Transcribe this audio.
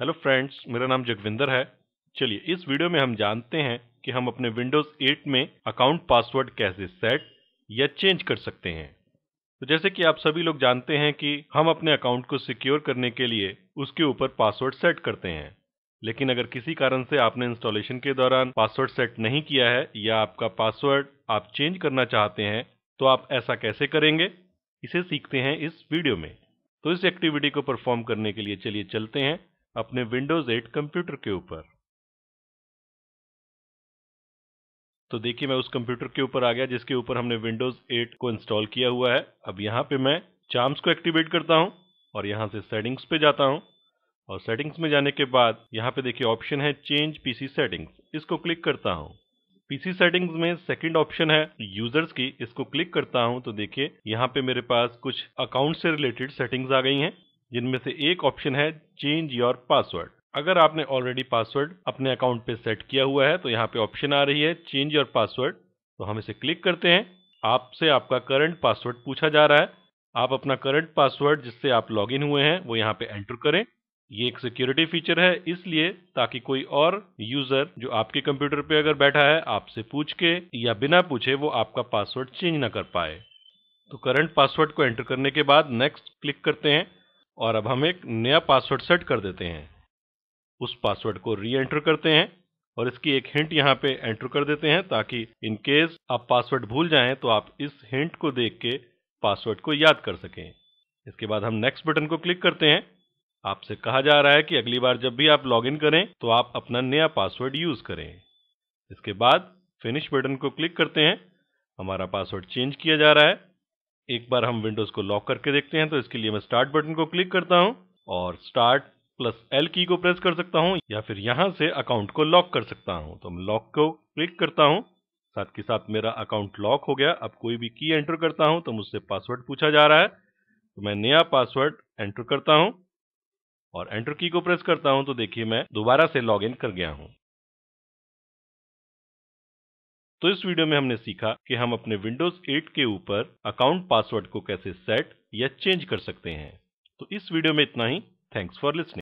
Hello friends मेरा नाम जगविंदर है। चलिए, इस वीडियो में हम जानते हैं कि हम अपने विंडोज़ 8 में अकाउंट पासवर्ड कैसे सेट या चेंज कर सकते हैं। तो जैसे कि आप सभी लोग जानते हैं कि हम अपने अकाउंट को सिक्योर करने के लिए उसके ऊपर पासवर्ड सेट करते हैं। लेकिन अगर किसी कारण से आपने इंस्टॉलेशन के दौरान पासवर्ड सेट नहीं किया है या आपका पासवर्ड आप चेंज करना चाहते हैं तो आप ऐसा कैसे करेंगे? इसे सीखते हैं इस वीडियो में। तो इस एक्टिविटी को परफॉर्म करने के लिए चलिए चलते हैं। अपने विंडोज़ 8 कंप्यूटर के ऊपर। तो देखिए, मैं उस कंप्यूटर के ऊपर आ गया, जिसके ऊपर हमने विंडोज़ 8 को इंस्टॉल किया हुआ है। अब यहाँ पे मैं चार्म्स को एक्टिवेट करता हूँ और यहाँ से सेटिंग्स पे जाता हूँ। और सेटिंग्स में जाने के बाद यहाँ पे देखिए ऑप्शन है चेंज पीसी सेटिंग्स इसको क्लिक करता हूँ। पीसी सेटिंग्स में सेकंड ऑप्शन है यूज़र्स की। इसको क्लिक करता हूँ तो देखिए, यहाँ पे मेरे पास कुछ अकाउंट से रिलेटेड सेटिंग्स आ गई हैं। जिनमें से एक ऑप्शन है चेंज योर पासवर्ड अगर आपने ऑलरेडी पासवर्ड अपने अकाउंट पे सेट किया हुआ है तो यहाँ पे ऑप्शन आ रही है चेंज योर पासवर्ड तो हम इसे क्लिक करते हैं। आपसे आपका करंट पासवर्ड पूछा जा रहा है। आप अपना करंट पासवर्ड जिससे आप लॉग हुए हैं, वो यहाँ पे एंटर करें। ये एक सिक्योरिटी फीचर है, इसलिए ताकि कोई और यूज़र जो आपके कंप्यूटर पे अगर बैठा है, आपसे पूछ के या बिना पूछे वो आपका पासवर्ड चेंज ना कर पाए। तो करंट पासवर्ड को एंटर करने के बाद नेक्स्ट क्लिक करते हैं। और अब हम एक नया पासवर्ड सेट कर देते हैं। उस पासवर्ड को री एंटर करते हैं और इसकी एक हिंट यहाँ पे एंटर कर देते हैं ताकि इन केस आप पासवर्ड भूल जाएँ तो आप इस हिंट को देख के पासवर्ड को याद कर सकें। इसके बाद हम नेक्स्ट बटन को क्लिक करते हैं। आपसे कहा जा रहा है कि अगली बार जब भी आप लॉगिन करें तो आप अपना नया पासवर्ड यूज़ करें। इसके बाद फिनिश बटन को क्लिक करते हैं। हमारा पासवर्ड चेंज किया जा रहा है। एक बार हम विंडोज़ को लॉक करके देखते हैं तो इसके लिए मैं स्टार्ट बटन को क्लिक करता हूँ और स्टार्ट प्लस एल की को प्रेस कर सकता हूँ या फिर यहाँ से अकाउंट को लॉक कर सकता हूँ। तो मैं लॉक को क्लिक करता हूँ, साथ के साथ मेरा अकाउंट लॉक हो गया। अब कोई भी की एंटर करता हूँ तो मुझसे पासवर्ड पूछा जा रहा है। तो मैं नया पासवर्ड एंटर करता हूँ और एंटर की को प्रेस करता हूँ तो देखिए मैं दोबारा से लॉगिन कर गया हूँ। तो इस वीडियो में हमने सीखा कि हम अपने विंडोज़ 8 के ऊपर अकाउंट पासवर्ड को कैसे सेट या चेंज कर सकते हैं। तो इस वीडियो में इतना ही। Thanks for listening